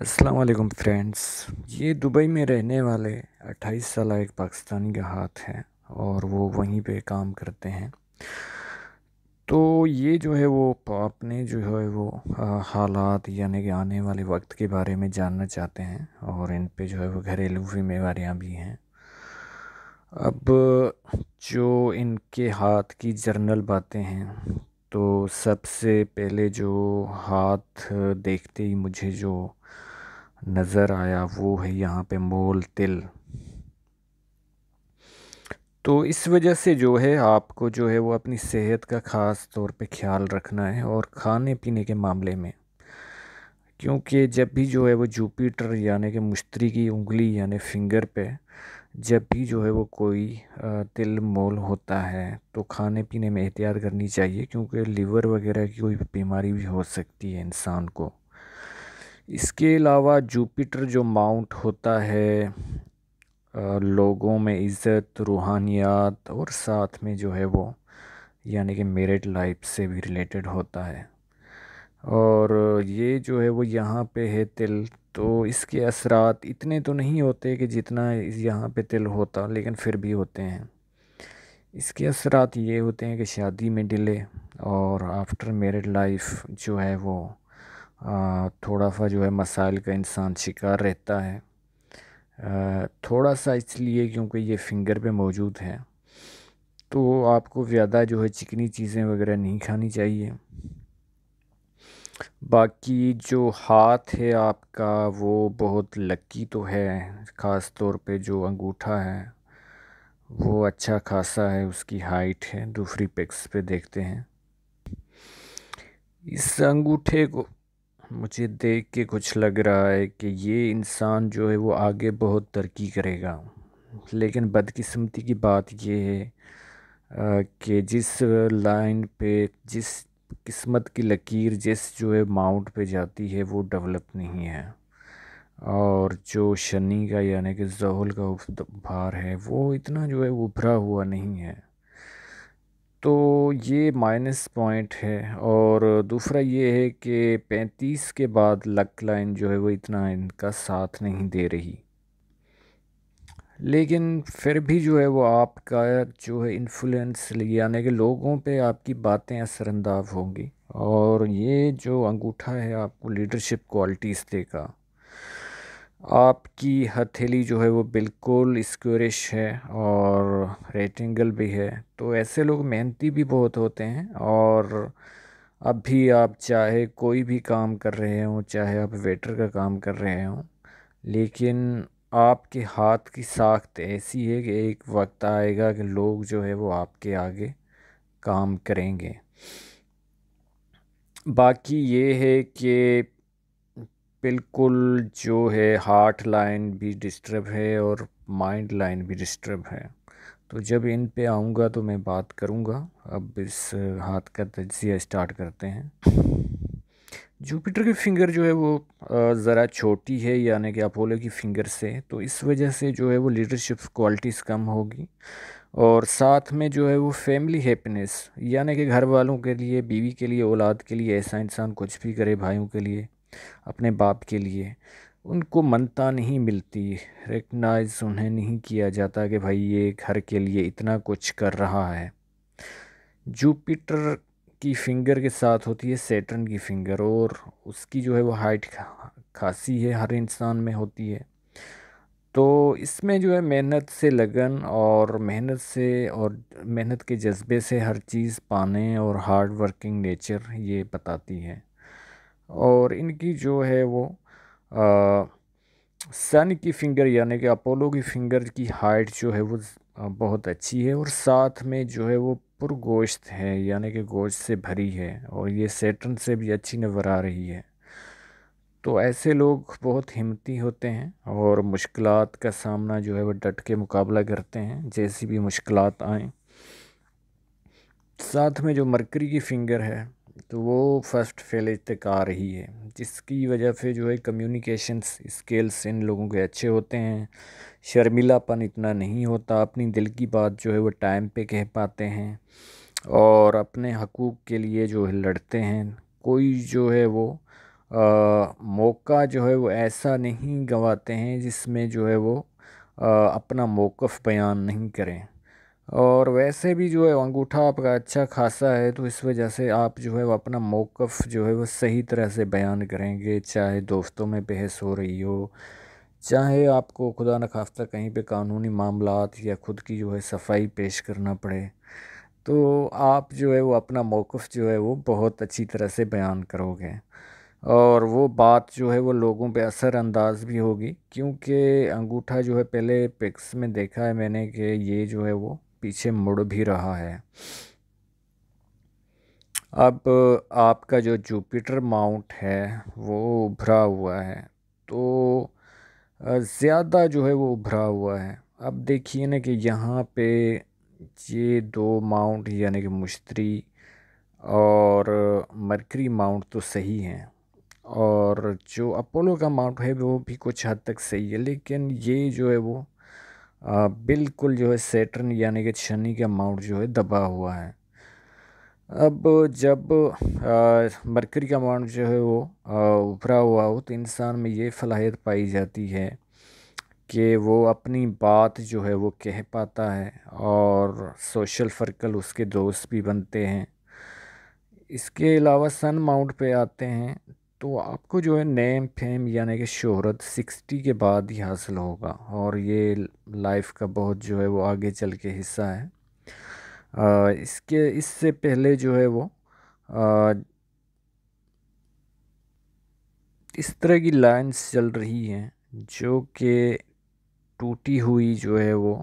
السلام علیکم فرینڈس یہ دبئی میں رہنے والے اٹھائیس سالہ ایک پاکستانی کا ہاتھ ہے اور وہ وہیں پہ کام کرتے ہیں۔ تو یہ جو ہے وہ اپنے جو ہے وہ حالات یعنی کہ آنے والے وقت کے بارے میں جاننا چاہتے ہیں اور ان پہ جو ہے وہ گھریلو ذمہ بھی ہیں۔ اب جو ان کے ہاتھ کی جرنل باتیں ہیں، تو سب سے پہلے جو ہاتھ دیکھتے ہی مجھے جو نظر آیا، وہ ہے یہاں پہ مول تل۔ تو اس وجہ سے جو ہے، آپ کو جو ہے وہ اپنی صحت کا خاص طور پہ خیال رکھنا ہے اور کھانے پینے کے معاملے میں۔ کیونکہ جب بھی جو ہے وہ جوپیٹر یعنی کہ مشتری کی انگلی یعنی فنگر پہ جب بھی جو ہے وہ کوئی تل مول ہوتا ہے، تو کھانے پینے میں احتیاط کرنی چاہیے، کیونکہ لیور وغیرہ کی کوئی بیماری بھی ہو سکتی ہے انسان کو۔ اس کے علاوہ جوپیٹر جو ماؤنٹ ہوتا ہے لوگوں میں عزت، روحانیات اور ساتھ میں جو ہے وہ یعنی کہ میرٹ لائف سے بھی ریلیٹڈ ہوتا ہے۔ اور یہ جو ہے وہ یہاں پہ ہے تل، تو اس کے اثرات اتنے تو نہیں ہوتے کہ جتنا یہاں پہ تل ہوتا، لیکن پھر بھی ہوتے ہیں۔ اس کے اثرات یہ ہوتے ہیں کہ شادی میں ڈلے اور آفٹر میرڈ لائف جو ہے وہ تھوڑا سا جو ہے مسائل کا انسان شکار رہتا ہے۔ تھوڑا سا اس لیے کیونکہ یہ فنگر پہ موجود ہے تو آپ کو زیادہ جو ہے چکنی چیزیں وغیرہ نہیں کھانی چاہیے۔ باقی جو ہاتھ ہے آپ کا، وہ بہت لکی تو ہے، خاص طور پہ جو انگوٹھا ہے۔ وہ اچھا خاصا ہے، اس کی ہائٹ ہے، دوسری پکس پہ دیکھتے ہیں۔ اس انگوٹھے کو مجھے دیکھ کے کچھ لگ رہا ہے کہ یہ انسان جو ہے وہ آگے بہت ترقی کرے گا۔ لیکن بدقسمتی کی بات یہ ہے کہ جس لائن پہ، جس قسمت کی لکیر، جس جو ہے ماؤنٹ پہ جاتی ہے، وہ ڈیولپ نہیں ہے۔ اور جو شنی کا یعنی کہ زحل کا بھار ہے، وہ اتنا جو ہے ابھرا ہوا نہیں ہے۔ تو یہ مائنس پوائنٹ ہے اور دوسرا یہ ہے کہ پینتیس کے بعد لک لائن جو ہے وہ اتنا ان کا ساتھ نہیں دے رہی۔ لیکن پھر بھی جو ہے وہ آپ کا جو ہے انفلوئنس یعنی کہ لوگوں پہ آپ کی باتیں اثر انداز ہوں گی۔ اور یہ جو انگوٹھا ہے آپ کو لیڈرشپ کوالٹیز دے گا۔ آپ کی ہتھیلی جو ہے وہ بالکل اسکورش ہے اور ریٹنگل بھی ہے۔ تو ایسے لوگ محنتی بھی بہت ہوتے ہیں اور اب بھی آپ چاہے کوئی بھی کام کر رہے ہوں، چاہے آپ ویٹر کا کام کر رہے ہوں، لیکن آپ کے ہاتھ کی ساخت ایسی ہے کہ ایک وقت آئے گا کہ لوگ جو ہے وہ آپ کے آگے کام کریں گے۔ باقی یہ ہے کہ بالکل جو ہے، ہارٹ لائن بھی ڈسٹرب ہے اور مائنڈ لائن بھی ڈسٹرب ہے۔ تو جب ان پہ آؤں گا تو میں بات کروں گا۔ اب اس ہاتھ کا تجزیہ اسٹارٹ کرتے ہیں۔ جوپیٹر کی فنگر جو ہے وہ ذرا چھوٹی ہے یعنی کہ اپولو کی فنگر سے۔ تو اس وجہ سے جو ہے وہ لیڈرشپ کوالٹیز کم ہوگی۔ اور ساتھ میں جو ہے وہ فیملی ہیپینس یعنی کہ گھر والوں کے لیے، بیوی کے لیے، اولاد کے لیے، ایسا انسان کچھ بھی کرے، بھائیوں کے لیے۔ اپنے باپ کے لیے۔ ان کو منتا نہیں ملتی ریکنائز انہیں نہیں کیا جاتا کہ بھائی یہ گھر کے لیے اتنا کچھ کر رہا ہے۔ جوپیٹر کی فنگر کے ساتھ ہوتی ہے سیٹرن کی فنگر، اور اس کی جو ہے وہ ہائٹ خاصی ہے، ہر انسان میں ہوتی ہے۔ تو اس میں جو ہے محنت سے لگن اور محنت سے اور محنت کے جذبے سے ہر چیز پانے اور ہارڈ ورکنگ نیچر یہ بتاتی ہے۔ اور ان کی جو ہے وہ سن کی فنگر یعنی کہ اپولو کی فنگر کی ہائٹ جو ہے وہ بہت اچھی ہے اور ساتھ میں جو ہے وہ پر گوشت ہے یعنی کہ گوشت سے بھری ہے اور یہ سیٹن سے بھی اچھی نظر آ رہی ہے۔ تو ایسے لوگ بہت ہمتی ہوتے ہیں اور مشکلات کا سامنا جو ہے وہ ڈٹ کے مقابلہ کرتے ہیں، جیسی بھی مشکلات آئیں۔ ساتھ میں جو مرکری کی فنگر ہے تو وہ فرسٹ فیلیج تک آ رہی ہے، جس کی وجہ سے جو ہے کمیونیکیشنس اسکیلس ان لوگوں کے اچھے ہوتے ہیں۔ شرمیلا پن اتنا نہیں ہوتا، اپنی دل کی بات جو ہے وہ ٹائم پہ کہہ پاتے ہیں اور اپنے حقوق کے لیے جو ہے لڑتے ہیں۔ کوئی جو ہے وہ موقع جو ہے وہ ایسا نہیں گنواتے ہیں جس میں جو ہے وہ اپنا موقف بیان نہیں کریں۔ اور ویسے بھی جو ہے انگوٹھا آپ کا اچھا خاصا ہے، تو اس وجہ سے آپ جو ہے وہ اپنا موقف جو ہے وہ صحیح طرح سے بیان کریں گے، چاہے دوستوں میں بحث ہو رہی ہو، چاہے آپ کو خدا نخواستہ کہیں پہ قانونی معاملات یا خود کی جو ہے صفائی پیش کرنا پڑے۔ تو آپ جو ہے وہ اپنا موقف جو ہے وہ بہت اچھی طرح سے بیان کرو گے۔ اور وہ بات جو ہے وہ لوگوں پہ اثر انداز بھی ہوگی، کیونکہ انگوٹھا جو ہے پہلے پکس میں دیکھا ہے میں نے کہ یہ جو ہے وہ پیچھے مڑ بھی رہا ہے۔ اب آپ کا جو جوپیٹر ماؤنٹ ہے، وہ ابھرا ہوا ہے۔ تو زیادہ جو ہے وہ ابھرا ہوا ہے۔ اب دیکھیے نا کہ یہاں پہ یہ دو ماؤنٹ یعنی کہ مشتری اور مرکری ماؤنٹ تو صحیح ہیں۔ اور جو اپولو کا ماؤنٹ ہے، وہ بھی کچھ حد تک صحیح ہے۔ لیکن یہ جو ہے وہ بالکل جو ہے سیٹرن یعنی کہ شنی کا ماؤنٹ جو ہے دبا ہوا ہے۔ اب جب مرکری کا ماؤنٹ جو ہے وہ ابھرا ہوا ہو تو انسان میں یہ صلاحیت پائی جاتی ہے کہ وہ اپنی بات جو ہے وہ کہہ پاتا ہے اور سوشل فرکل اس کے دوست بھی بنتے ہیں۔ اس کے علاوہ سن ماؤنٹ پہ آتے ہیں۔ تو آپ کو جو ہے نیم فیم یعنی کہ شہرت سکسٹی کے بعد ہی حاصل ہوگا اور یہ لائف کا بہت جو ہے وہ آگے چل کے حصہ ہے۔ اس کے، اس سے پہلے جو ہے وہ اس طرح کی لائنز چل رہی ہیں جو کہ ٹوٹی ہوئی جو ہے وہ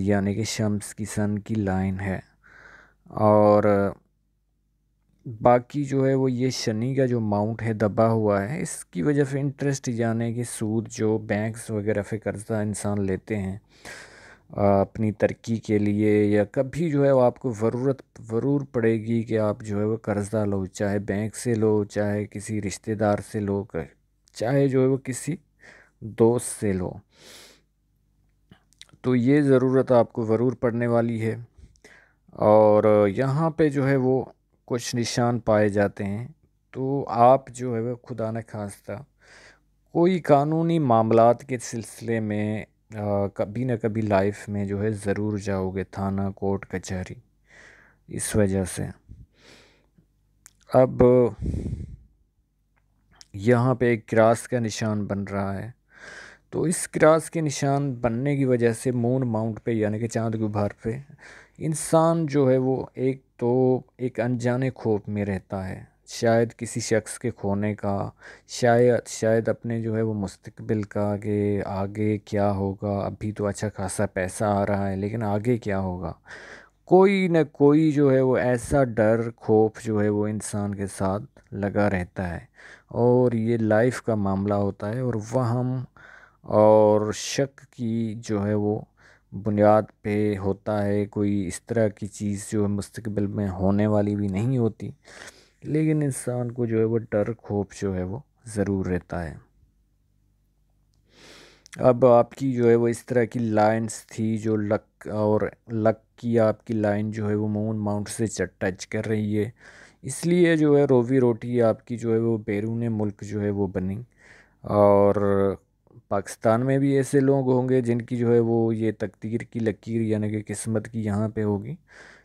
یعنی کہ شمس کی سن کی لائن ہے۔ اور باقی جو ہے وہ یہ شنی کا جو ماؤنٹ ہے دبا ہوا ہے، اس کی وجہ سے انٹرسٹ یعنی کہ سود جو بینکس وغیرہ سے قرضہ انسان لیتے ہیں اپنی ترقی کے لیے یا کبھی جو ہے وہ آپ کو ضرورت، ضرور پڑے گی کہ آپ جو ہے وہ قرضہ لو، چاہے بینک سے لو، چاہے کسی رشتہ دار سے لو، چاہے جو ہے وہ کسی دوست سے لو۔ تو یہ ضرورت آپ کو ضرور پڑنے والی ہے۔ اور یہاں پہ جو ہے وہ کچھ نشان پائے جاتے ہیں، تو آپ جو ہے وہ خدا نہ خواستہ کوئی قانونی معاملات کے سلسلے میں کبھی نہ کبھی لائف میں جو ہے ضرور جاؤ گے تھانہ، کورٹ، کچہری۔ اس وجہ سے۔ اب یہاں پہ ایک کراس کا نشان بن رہا ہے۔ تو اس کراس کے نشان بننے کی وجہ سے مون ماؤنٹ پہ یعنی کہ چاند گبھار پہ انسان جو ہے وہ ایک تو ایک انجانے خوف میں رہتا ہے۔ شاید کسی شخص کے کھونے کا، شاید شاید اپنے جو ہے وہ مستقبل کا کہ آگے کیا ہوگا۔ ابھی تو اچھا خاصا پیسہ آ رہا ہے، لیکن آگے کیا ہوگا؟ کوئی نہ کوئی جو ہے وہ ایسا ڈر خوف جو ہے وہ انسان کے ساتھ لگا رہتا ہے۔ اور یہ لائف کا معاملہ ہوتا ہے اور وہم اور شک کی جو ہے وہ بنیاد پہ ہوتا ہے، کوئی اس طرح کی چیز جو مستقبل میں ہونے والی بھی نہیں ہوتی۔ لیکن انسان کو جو ہے وہ ڈر، خوف جو ہے وہ ضرور رہتا ہے۔ اب آپ کی جو ہے وہ اس طرح کی لائنز تھی جو لک اور لک کی آپ کی لائن جو ہے وہ مون ماؤنٹ سے ٹچ کر رہی ہے۔ اس لیے جو ہے رووی روٹی آپ کی جو ہے وہ بیرون ملک جو ہے وہ بنی۔ اور پاکستان میں بھی ایسے لوگ ہوں گے جن کی جو ہے وہ یہ تقدیر کی، لکیر یعنی کہ قسمت کی یہاں پہ ہوگی۔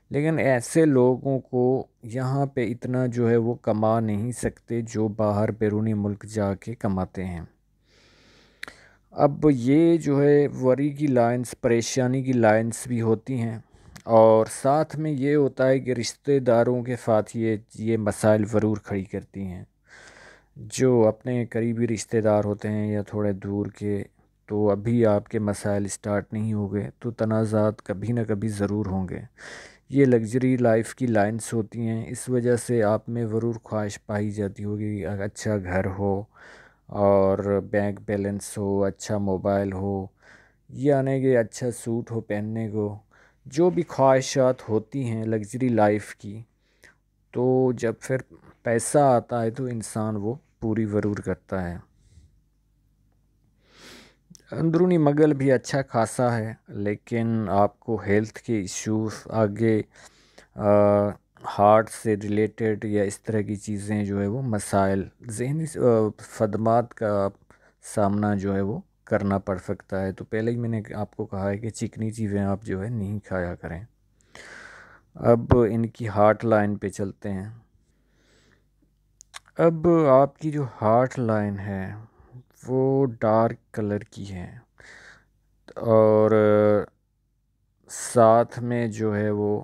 لیکن ایسے لوگوں کو یہاں پہ اتنا جو ہے وہ کما نہیں سکتے جو باہر بیرونی ملک جا کے کماتے ہیں۔ اب یہ جو ہے وری کی لائنز، پریشانی کی لائنز بھی ہوتی ہیں۔ اور ساتھ میں یہ ہوتا ہے کہ رشتہ داروں کے ساتھ یہ یہ مسائل ضرور کھڑی کرتی ہیں۔ جو اپنے قریبی رشتہ دار ہوتے ہیں یا تھوڑے دور کے، تو ابھی آپ کے مسائل اسٹارٹ نہیں ہو گئے، تو تنازعات کبھی نہ کبھی ضرور ہوں گے۔ یہ لگژری لائف کی لائنس ہوتی ہیں، اس وجہ سے آپ میں ضرور خواہش پائی جاتی ہوگی اچھا گھر ہو اور بینک بیلنس ہو اچھا موبائل ہو یعنی کہ اچھا سوٹ ہو، پہننے کو۔ جو بھی خواہشات ہوتی ہیں لگژری لائف کی، تو جب پھر پیسہ آتا ہے تو انسان وہ پوری ضرور کرتا ہے۔ اندرونی مغل بھی اچھا خاصا ہے، لیکن آپ کو ہیلتھ کے ایشوز آگے ہارٹ سے ریلیٹڈ یا اس طرح کی چیزیں جو ہے وہ مسائل، ذہنی خدمات کا سامنا جو ہے وہ کرنا پڑ سکتا ہے۔ تو پہلے ہی میں نے آپ کو کہا ہے کہ چکنی چیزیں آپ جو ہے نہیں کھایا کریں۔ اب ان کی ہارٹ لائن پہ چلتے ہیں۔ اب آپ کی جو ہارٹ لائن ہے وہ ڈارک کلر کی ہے اور ساتھ میں جو ہے وہ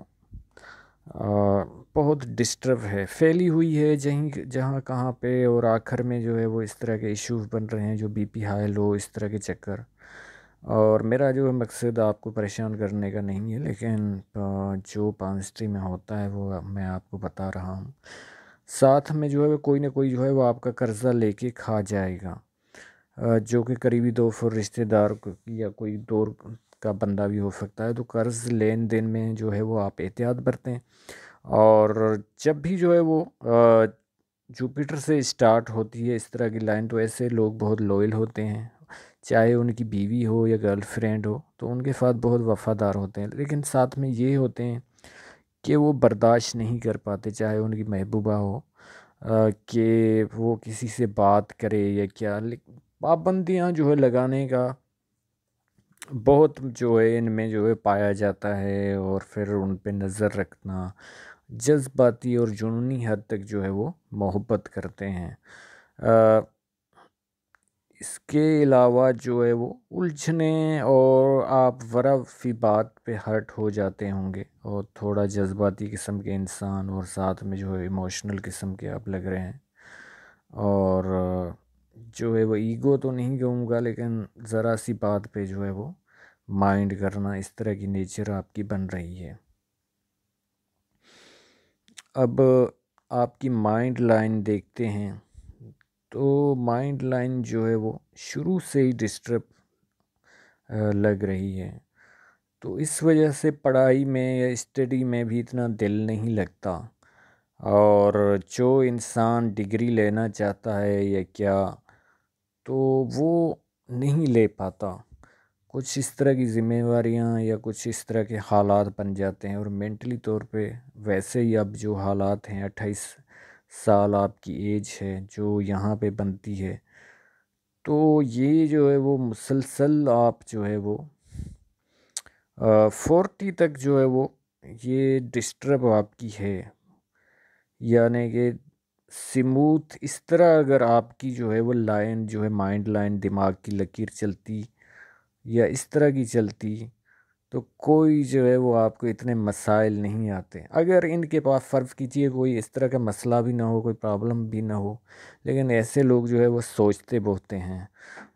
بہت ڈسٹرب ہے۔ پھیلی ہوئی ہے جہیں، جہاں کہاں پہ اور آخر میں جو ہے وہ اس طرح کے ایشوز بن رہے ہیں، جو بی پی ہائی لو اس طرح کے چکر۔ اور میرا جو ہے مقصد آپ کو پریشان کرنے کا نہیں ہے، لیکن جو پانسٹری میں ہوتا ہے وہ میں آپ کو بتا رہا ہوں۔ ساتھ میں جو ہے کوئی نہ کوئی جو ہے وہ آپ کا قرضہ لے کے کھا جائے گا۔ جو کہ قریبی دو فر رشتہ دار یا کوئی دور کا بندہ بھی ہو سکتا ہے، تو قرض لین دین میں جو ہے وہ آپ احتیاط برتیں۔ اور جب بھی جو ہے وہ جوپیٹر سے اسٹارٹ ہوتی ہے اس طرح کی لائن، تو ایسے لوگ بہت لوئل ہوتے ہیں۔ چاہے ان کی بیوی ہو یا گرل فرینڈ ہو، تو ان کے ساتھ بہت وفادار ہوتے ہیں۔ لیکن ساتھ میں یہ ہوتے ہیں کہ وہ برداشت نہیں کر پاتے، چاہے ان کی محبوبہ ہو کہ وہ کسی سے بات کرے یا کیا۔ پابندیاں جو ہے لگانے کا بہت جو ہے ان میں جو ہے پایا جاتا ہے اور پھر ان پہ نظر رکھنا، جذباتی اور جنونی حد تک جو ہے وہ محبت کرتے ہیں۔ اس کے علاوہ جو ہے وہ الجھنے اور آپ ورا فی بات پہ ہرٹ ہو جاتے ہوں گے اور تھوڑا جذباتی قسم کے انسان اور ساتھ میں جو ہے ایموشنل قسم کے آپ لگ رہے ہیں۔ اور جو ہے وہ ایگو تو نہیں کہوں گا لیکن ذرا سی بات پہ جو ہے وہ مائنڈ کرنا اس طرح کی نیچر آپ کی بن رہی ہے۔ اب آپ کی مائنڈ لائن دیکھتے ہیں۔ تو مائنڈ لائن جو ہے وہ شروع سے ہی ڈسٹرب لگ رہی ہے۔ تو اس وجہ سے پڑھائی میں یا اسٹڈی میں بھی اتنا دل نہیں لگتا۔ اور جو انسان ڈگری لینا چاہتا ہے یا کیا، تو وہ نہیں لے پاتا۔ کچھ اس طرح کی ذمہ داریاں یا کچھ اس طرح کے حالات بن جاتے ہیں اور مینٹلی طور پہ ویسے ہی اب جو حالات ہیں، اٹھائیس سال آپ کی ایج ہے جو یہاں پہ بنتی ہے۔ تو یہ جو ہے وہ مسلسل آپ جو ہے وہ فورٹی تک جو ہے وہ یہ ڈسٹرب آپ کی ہے۔ یعنی کہ سموتھ اس طرح اگر آپ کی جو ہے وہ لائن جو ہے مائنڈ لائن دماغ کی لکیر چلتی یا اس طرح کی چلتی تو کوئی جو ہے وہ آپ کو اتنے مسائل نہیں آتے۔ اگر ان کے پاس فرض کیجیے کوئی اس طرح کا مسئلہ بھی نہ ہو، کوئی پرابلم بھی نہ ہو، لیکن ایسے لوگ جو ہے وہ سوچتے بہتے ہیں۔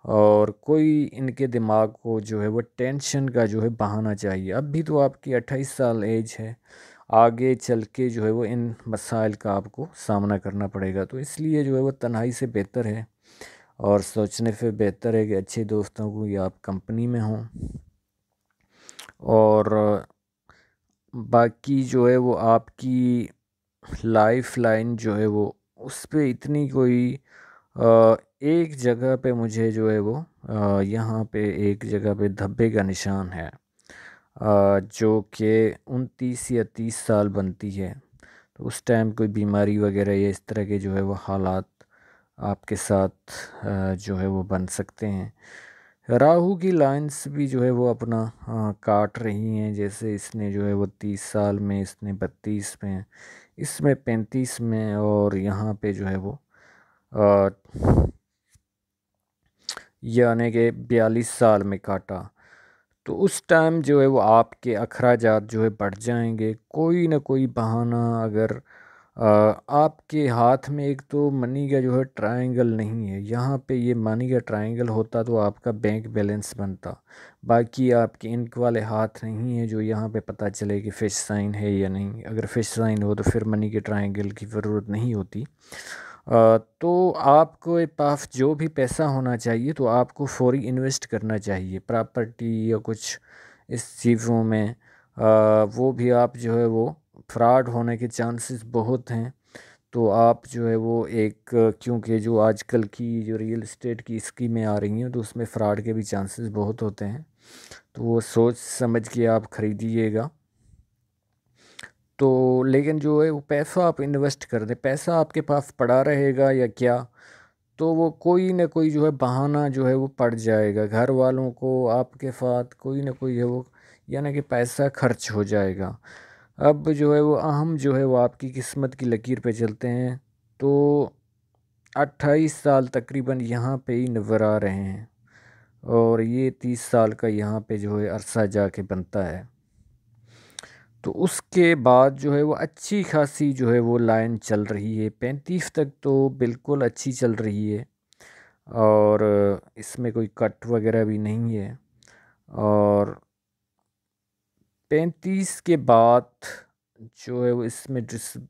اور کوئی ان کے دماغ کو جو ہے وہ ٹینشن کا جو ہے بہانا چاہیے۔ اب بھی تو آپ کی اٹھائیس سال ایج ہے، آگے چل کے جو ہے وہ ان مسائل کا آپ کو سامنا کرنا پڑے گا۔ تو اس لیے جو ہے وہ تنہائی سے بہتر ہے اور سوچنے سے بہتر ہے کہ اچھے دوستوں کو یا آپ کمپنی میں ہوں۔ اور باقی جو ہے وہ آپ کی لائف لائن جو ہے وہ اس پہ اتنی کوئی ایک جگہ پہ مجھے جو ہے وہ یہاں پہ ایک جگہ پہ دھبے کا نشان ہے جو کہ انتیس یا تیس سال بنتی ہے۔ تو اس ٹائم کوئی بیماری وغیرہ یا اس طرح کے جو ہے وہ حالات آپ کے ساتھ جو ہے وہ بن سکتے ہیں۔ راہو کی لائنس بھی جو ہے وہ اپنا کاٹ رہی ہیں۔ جیسے اس نے جو ہے وہ تیس سال میں، اس نے بتیس میں، اس میں پینتیس میں اور یہاں پہ جو ہے وہ یعنی کہ بیالیس سال میں کاٹا۔ تو اس ٹائم جو ہے وہ آپ کے اخراجات جو ہے بڑھ جائیں گے۔ کوئی نہ کوئی بہانہ اگر آپ کے ہاتھ میں ایک تو منی کا جو ہے ٹرائنگل نہیں ہے۔ یہاں پہ یہ منی کا ٹرائنگل ہوتا تو آپ کا بینک بیلنس بنتا۔ باقی آپ کے انک والے ہاتھ نہیں ہیں جو یہاں پہ پتہ چلے کہ فش سائن ہے یا نہیں۔ اگر فش سائن ہو تو پھر منی کے ٹرائنگل کی ضرورت نہیں ہوتی۔ تو آپ کو پاس جو بھی پیسہ ہونا چاہیے تو آپ کو فوری انویسٹ کرنا چاہیے۔ پراپرٹی یا کچھ اس چیزوں میں وہ بھی آپ جو ہے وہ فراڈ ہونے کے چانسز بہت ہیں۔ تو آپ جو ہے وہ ایک، کیونکہ جو آج کل کی جو ریئل اسٹیٹ کی اسکیمیں آ رہی ہیں، تو اس میں فراڈ کے بھی چانسز بہت ہوتے ہیں۔ تو وہ سوچ سمجھ کے آپ خریدیے گا۔ تو لیکن جو ہے وہ پیسہ آپ انویسٹ کر دیں۔ پیسہ آپ کے پاس پڑا رہے گا یا کیا، تو وہ کوئی نہ کوئی جو ہے بہانہ جو ہے وہ پڑ جائے گا۔ گھر والوں کو، آپ کے ساتھ کوئی نہ کوئی ہے وہ یعنی کہ پیسہ خرچ ہو جائے گا۔ اب جو ہے وہ اہم جو ہے وہ آپ کی قسمت کی لکیر پہ چلتے ہیں تو اٹھائیس سال تقریباً یہاں پہ ہی نظر آ رہے ہیں اور یہ تیس سال کا یہاں پہ جو ہے عرصہ جا کے بنتا ہے۔ تو اس کے بعد جو ہے وہ اچھی خاصی جو ہے وہ لائن چل رہی ہے۔ پینتیس تک تو بالکل اچھی چل رہی ہے اور اس میں کوئی کٹ وغیرہ بھی نہیں ہے اور پینتیس کے بعد جو ہے وہ اس میں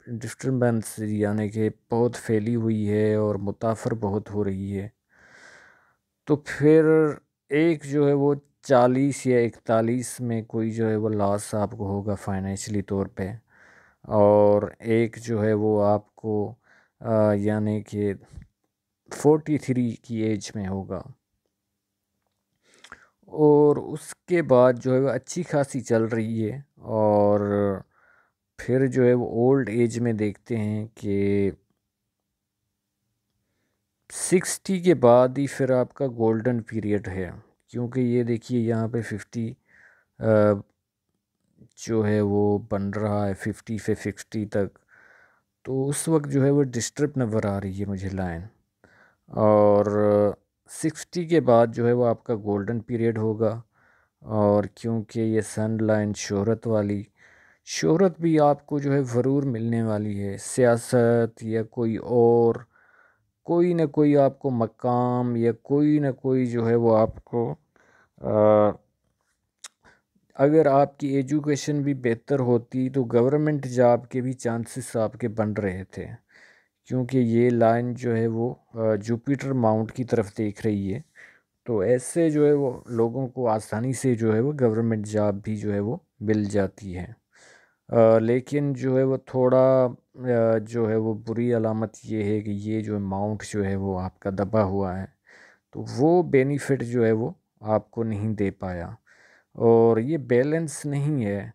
ڈسٹربنس یعنی کہ بہت پھیلی ہوئی ہے اور متاثر بہت ہو رہی ہے۔ تو پھر ایک جو ہے وہ چالیس یا اکتالیس میں کوئی جو ہے وہ لاس آپ کو ہوگا فائنینشلی طور پہ اور ایک جو ہے وہ آپ کو یعنی کہ فورٹی تھری کی ایج میں ہوگا۔ اور اس کے بعد جو ہے وہ اچھی خاصی چل رہی ہے اور پھر جو ہے وہ اولڈ ایج میں دیکھتے ہیں کہ سکسٹی کے بعد ہی پھر آپ کا گولڈن پیریڈ ہے۔ کیونکہ یہ دیکھیے یہاں پہ ففٹی جو ہے وہ بن رہا ہے ففٹی سے سکسٹی تک۔ تو اس وقت جو ہے وہ ڈسٹرب نظر آ رہی ہے مجھے لائن۔ اور سکسٹی کے بعد جو ہے وہ آپ کا گولڈن پیریڈ ہوگا اور کیونکہ یہ سن لائن شہرت والی، شہرت بھی آپ کو جو ہے ضرور ملنے والی ہے۔ سیاست یا کوئی اور، کوئی نہ کوئی آپ کو مقام یا کوئی نہ کوئی جو ہے وہ آپ کو اگر آپ کی ایجوکیشن بھی بہتر ہوتی تو گورنمنٹ جاب کے بھی چانسز آپ کے بن رہے تھے۔ کیونکہ یہ لائن جو ہے وہ جوپیٹر ماؤنٹ کی طرف دیکھ رہی ہے۔ تو ایسے جو ہے وہ لوگوں کو آسانی سے جو ہے وہ گورنمنٹ جاب بھی جو ہے وہ مل جاتی ہے۔ لیکن جو ہے وہ تھوڑا جو ہے وہ بری علامت یہ ہے کہ یہ جو اماؤنٹ جو ہے وہ آپ کا دبا ہوا ہے، تو وہ بینیفٹ جو ہے وہ آپ کو نہیں دے پایا۔ اور یہ بیلنس نہیں ہے۔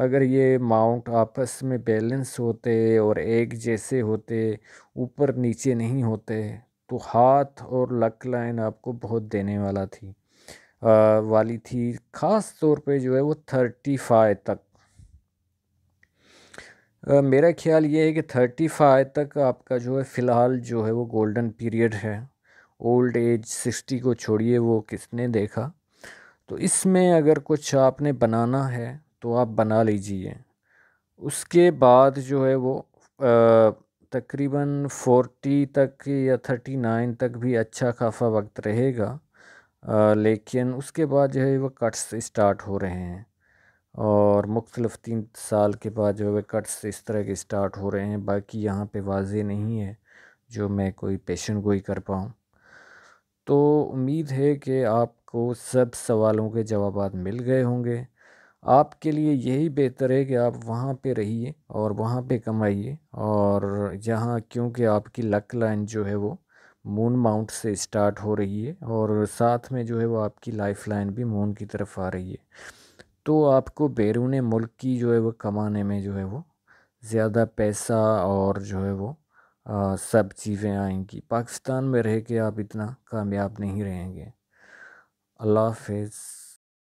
اگر یہ اماؤنٹ آپس میں بیلنس ہوتے اور ایک جیسے ہوتے، اوپر نیچے نہیں ہوتے، تو ہاتھ اور لک لائن آپ کو بہت دینے والا تھی۔ والی تھی۔ خاص طور پہ جو ہے وہ تھرٹی فائیو تک۔ میرا خیال یہ ہے کہ تھرٹی فائیو تک آپ کا جو ہے فی الحال جو ہے وہ گولڈن پیریڈ ہے۔ اولڈ ایج سکسٹی کو چھوڑیے، وہ کس نے دیکھا؟ تو اس میں اگر کچھ آپ نے بنانا ہے تو آپ بنا لیجیے۔ اس کے بعد جو ہے وہ تقریباً فورٹی تک یا تھرٹی نائن تک بھی اچھا خاصا وقت رہے گا۔ لیکن اس کے بعد جو ہے وہ کٹس اسٹارٹ ہو رہے ہیں۔ اور مختلف تین سال کے بعد جو ہے وہ کٹس اس طرح کے اسٹارٹ ہو رہے ہیں۔ باقی یہاں پہ واضح نہیں ہے جو میں کوئی پیشن گوئی کر پاؤں۔ تو امید ہے کہ آپ کو سب سوالوں کے جوابات مل گئے ہوں گے۔ آپ کے لیے یہی بہتر ہے کہ آپ وہاں پہ رہیے اور وہاں پہ کمائیے اور جہاں کیونکہ آپ کی لک لائن جو ہے وہ مون ماؤنٹ سے اسٹارٹ ہو رہی ہے اور ساتھ میں جو ہے وہ آپ کی لائف لائن بھی مون کی طرف آ رہی ہے، تو آپ کو بیرون ملک کی جو ہے وہ کمانے میں جو ہے وہ زیادہ پیسہ اور جو ہے وہ سب چیزیں آئیں گی۔ پاکستان میں رہ کے آپ اتنا کامیاب نہیں رہیں گے۔ اللہ حافظ۔